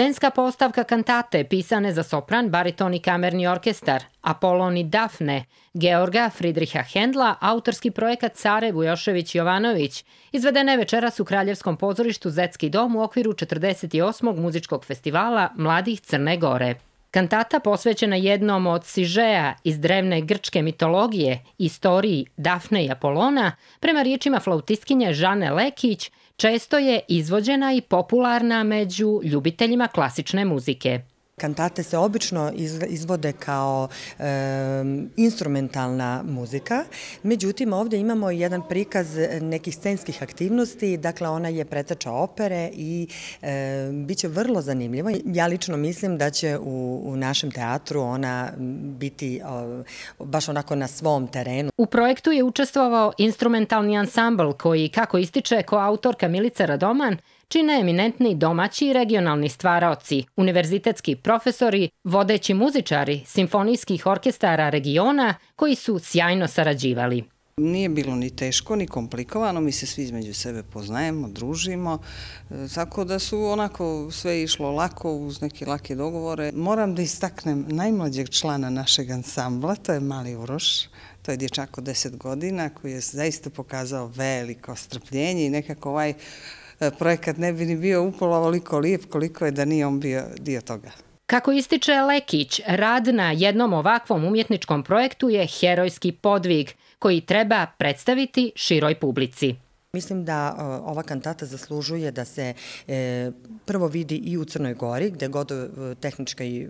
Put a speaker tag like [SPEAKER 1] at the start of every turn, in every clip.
[SPEAKER 1] Scenska postavka kantate pisane za sopran, bariton i kamerni orkestar, Apolon i Dafne, Georga Fridriha Hendla, autorski projekat Care Vujošević Jovanović, izvedene večeras u Kraljevskom pozorištu Zetski dom u okviru 48. muzičkog festivala Mladih Crne Gore. Kantata posvećena jednom od sižeja iz drevne grčke mitologije, istoriji Dafne i Apolona, prema riječima flautistkinje Žane Lekić, često je izvođena i popularna među ljubiteljima klasične muzike.
[SPEAKER 2] Kantate se obično izvode kao e, instrumentalna muzika, međutim ovde imamo jedan prikaz nekih scenskih aktivnosti, dakle ona je preteča opere i e, biće vrlo zanimljivo. Ja lično mislim da će u, u našem teatru ona biti o, baš onako na svom terenu.
[SPEAKER 1] U projektu je učestvovao instrumentalni ansambl koji, kako ističe koautorka Milica Radoman, čine eminentni domaći i regionalni stvaraoci, univerzitetski profesori, vodeći muzičari simfonijskih orkestara regiona koji su sjajno sarađivali.
[SPEAKER 3] Nije bilo ni teško, ni komplikovano, mi se svi između sebe poznajemo, družimo, e, tako da su onako sve išlo lako uz neke lake dogovore. Moram da istaknem najmlađeg člana našeg ansambla, to je Mali Uroš, to je dječak od 10 godina koji je zaista pokazao veliko strpljenje i nekako ovaj projekat ne bi ni bio upola ovoliko lijep koliko je da nije on bio dio toga.
[SPEAKER 1] Kako ističe Lekić, rad na jednom ovakvom umjetničkom projektu je herojski podvig koji treba predstaviti široj publici.
[SPEAKER 2] Mislim da ova kantata zaslužuje da se e, prvo vidi i u Crnoj Gori, gde god e, tehnička i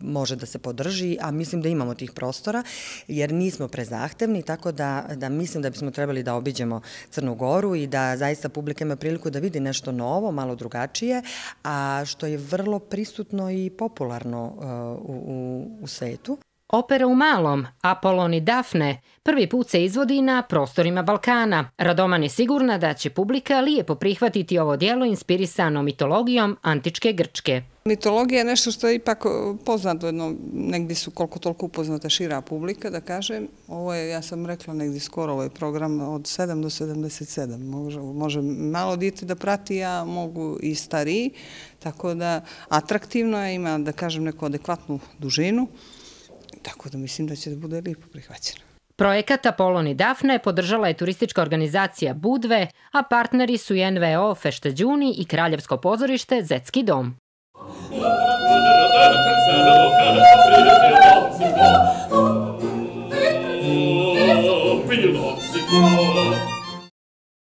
[SPEAKER 2] može da se podrži, a mislim da imamo tih prostora, jer nismo prezahtevni, tako da, da mislim da bismo trebali da obiđemo Crnu Goru i da zaista publika ima priliku da vidi nešto novo, malo drugačije, a što je vrlo prisutno i popularno e, u, u, u svetu.
[SPEAKER 1] Opera u malom, Apolon i Dafne, prvi put se izvodi na prostorima Balkana. Radoman je sigurna da će publika lijepo prihvatiti ovo dijelo inspirisano mitologijom antičke Grčke.
[SPEAKER 3] Mitologija je nešto što je ipak poznato, jedno, negdje su koliko toliko upoznata šira publika, da kažem. Ovo je, ja sam rekla negdje skoro, ovaj program od 7 do 77. Može, može malo djete da prati, a mogu i stariji. Tako da atraktivno je, ima, da kažem, neku adekvatnu dužinu. Tako da mislim da će da bude lijepo prihvaćeno.
[SPEAKER 1] Projekat Apolon i Dafne podržala je turistička organizacija Budve, a partneri su NVO Fešta Đuni i Kraljevsko pozorište Zetski dom. Oh,